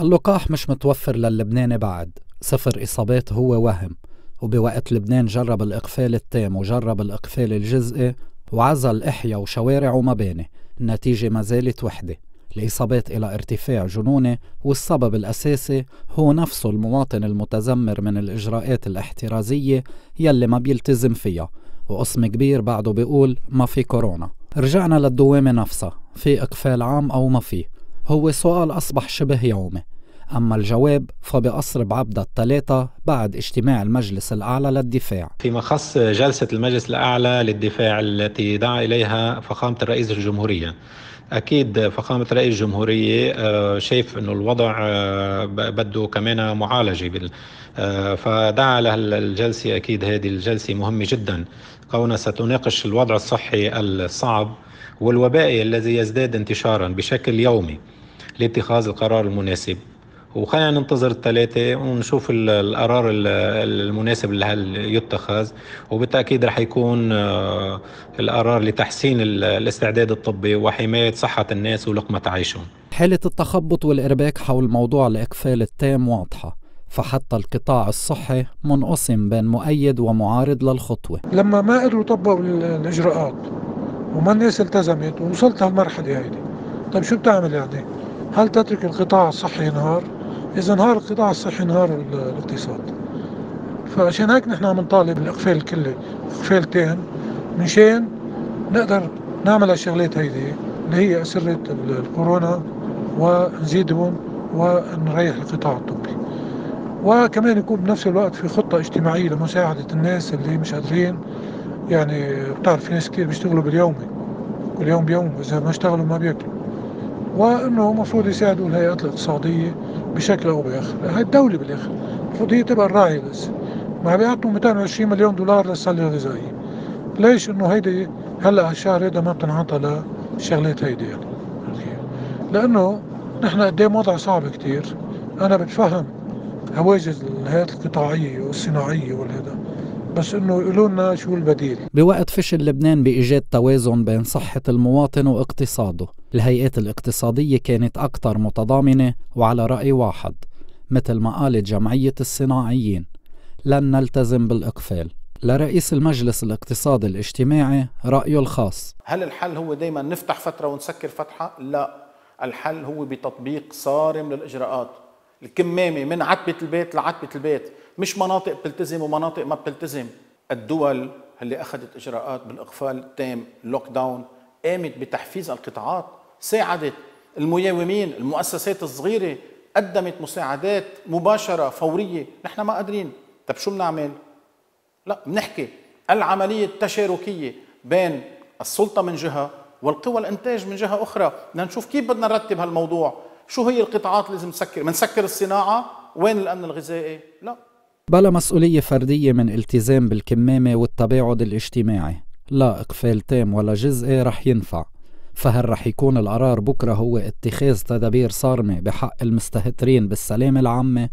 اللقاح مش متوفر للبناني بعد. صفر إصابات هو وهم. وبوقت لبنان جرب الإقفال التام وجرب الإقفال الجزئي وعزل إحيا وشوارع ومباني. النتيجة ما زالت وحدة. الإصابات إلى ارتفاع جنوني والسبب الأساسي هو نفسه المواطن المتذمر من الإجراءات الاحترازية يلي ما بيلتزم فيها. وقسم كبير بعده بيقول ما في كورونا. رجعنا للدوامة نفسها. في إقفال عام أو ما في. هو سؤال أصبح شبه يومي. أما الجواب فبقصر بعبدة الثلاثة بعد اجتماع المجلس الأعلى للدفاع. فيما خص جلسة المجلس الأعلى للدفاع التي دعا إليها فخامة الرئيس الجمهورية. أكيد فخامة رئيس الجمهورية آه، شايف إنه الوضع آه، بده كمان معالجة آه، فدعا لها الجلسة. أكيد هذه الجلسة مهمة جدا. كونها ستناقش الوضع الصحي الصعب والوبائي الذي يزداد انتشارا بشكل يومي لاتخاذ القرار المناسب. وخلينا ننتظر الثلاثة ونشوف القرار المناسب اللي هل يتخذ وبالتأكيد رح يكون آه، القرار لتحسين الاستعداد الطبي وحماية صحة الناس ولقمة عيشهم حالة التخبط والإرباك حول موضوع الإقفال التام واضحة فحتى القطاع الصحي منقسم بين مؤيد ومعارض للخطوة لما ما قدروا يطبقوا الإجراءات وما الناس التزمت ووصلت هالمرحلة هيدي طيب شو بتعمل يعني؟ هل تترك القطاع الصحي ينهار؟ إذا انهار القطاع الصحي انهار الاقتصاد. فعشان هيك نحن عم نطالب الإقفال الكلي إقفال تام مشان نقدر نعمل الشغلات هيدي اللي هي أسرة الكورونا ونزيدهم ونريح القطاع الطبي. وكمان يكون بنفس الوقت في خطة اجتماعية لمساعدة الناس اللي مش قادرين. يعني بتعرف في ناس كثير بيشتغلوا باليومي كل يوم بيوم إذا ما اشتغلوا ما بياكلوا. وإنه المفروض يساعدوا الهيئات الاقتصادية بشكل أو بآخر، الدولة بالآخر، المفروض هي تبقى الراعيه بس. ما بيعطوا 220 مليون دولار للسله الغذائية. ليش؟ إنه هيدي هلأ هالشهر هيدا ما بتنعطى للشغلات هيدي يعني. لأنه نحن قدام وضع صعب كتير. أنا بتفهم هواجس الهيئات القطاعية والصناعية والهذا بس إنه يقولوا لنا شو البديل. بوقت فشل لبنان بإيجاد توازن بين صحة المواطن واقتصاده الهيئات الاقتصادية كانت أكثر متضامنة وعلى رأي واحد مثل ما قالت جمعيه الصناعيين. لن نلتزم بالإقفال. لرئيس المجلس الاقتصادي الاجتماعي رأيه الخاص. هل الحل هو دائما نفتح فترة ونسكر فترة؟ لا. الحل هو بتطبيق صارم للإجراءات. الكمامة من عتبة البيت لعتبة البيت. مش مناطق بتلتزم ومناطق ما بتلتزم. الدول اللي أخذت إجراءات بالإقفال التام lockdown قامت بتحفيز القطاعات. ساعدت المياومين المؤسسات الصغيرة قدمت مساعدات مباشرة فورية. نحن ما قادرين. طب شو بنعمل؟ لا بنحكي. العملية التشاركية بين السلطة من جهة والقوى الإنتاج من جهة أخرى. بدنا نشوف كيف بدنا نرتب هالموضوع. شو هي القطاعات اللي لازم نسكر بنسكر الصناعة؟ وين الأمن الغذائي؟ لا. بلا مسؤولية فردية من التزام بالكمامة والتباعد الاجتماعي. لا إقفال تام ولا جزئي رح ينفع. فهل رح يكون القرار بكرة هو اتخاذ تدابير صارمة بحق المستهترين بالسلامة العامة؟